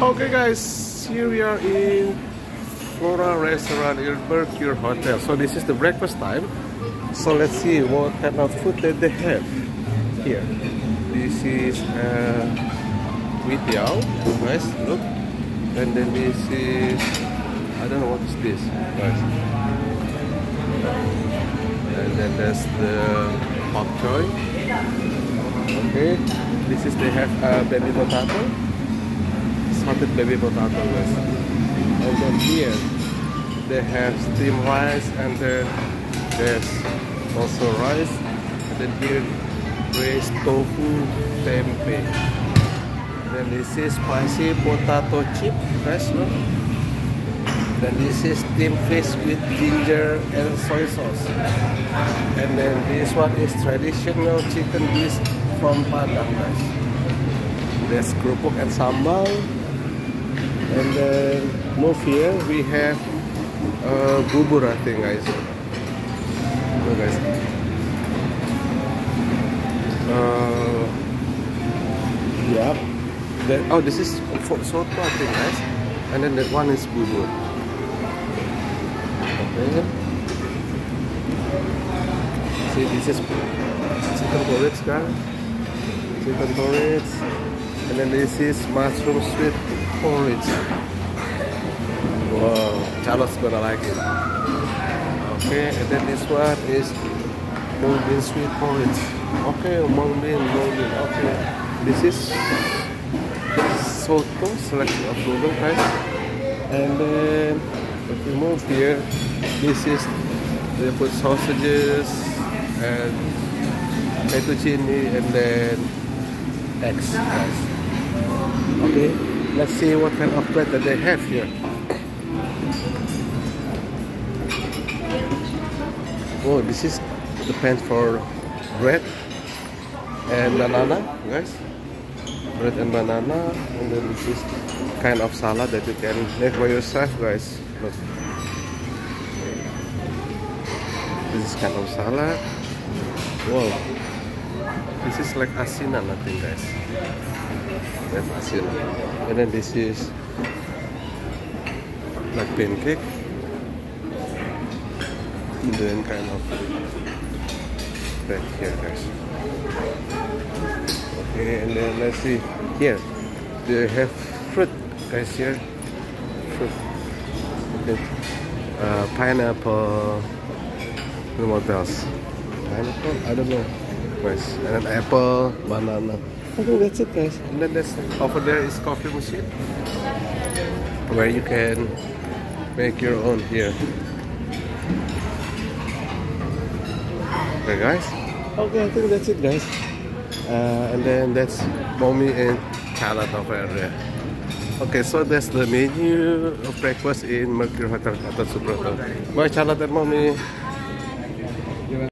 Okay guys, here we are in Flora Restaurant in Mercure Hotel. So this is the breakfast time. So let's see what kind of food that they have here. This is uh, wheat yao, guys, look. And then this is, I don't know what is this, guys. And then there's the pak choy. Okay, this is they have uh, baby potato, salted baby potato, guys. And then here they have steamed rice, and then there's also rice, and then here braised tofu tempeh. Then this is spicy potato chip, guys. Look. Then this is steamed fish with ginger and soy sauce. And then this one is traditional chicken dish from Padang, guys. There's kerupuk and sambal. And then move here, we have uh, bubur, I think, guys. Look, guys. Uh, yeah. Then, oh, this is for soto, I think, guys. And then that one is bubur. Okay. See, this is chicken porridge, guys. Chicken porridge. And then this is mushroom sweet porridge. Wow, Charles gonna like it. Okay, and then this one is mung bean sweet porridge. Okay, mung bean, mung bean. Okay, this is soto selection of noodle, guys. And then if we move here, this is they put sausages and fettuccine and then eggs. Okay, let's see what kind of bread that they have here. Oh, this is the pan for bread and banana, guys. Bread and banana, and then this is kind of salad that you can make by yourself, guys. Look. This is kind of salad. Wow. This is like asinan, I think, guys. That's asinan. And then this is like pancake. And then kind of right here, guys. Okay, and then let's see here. They have fruit, guys. Here, fruit. Okay. Uh, pineapple. What else? Pineapple? I don't know. Guys, and then apple, banana. I think that's it, guys. And then there's over there is coffee machine where you can make your own here. Okay, guys. Okay, I think that's it, guys. Uh, and then that's mommy and Charlotte over there. Okay, so that's the menu of breakfast in Mercure Hotel Gatot Subroto. Bye, Charlotte and mommy.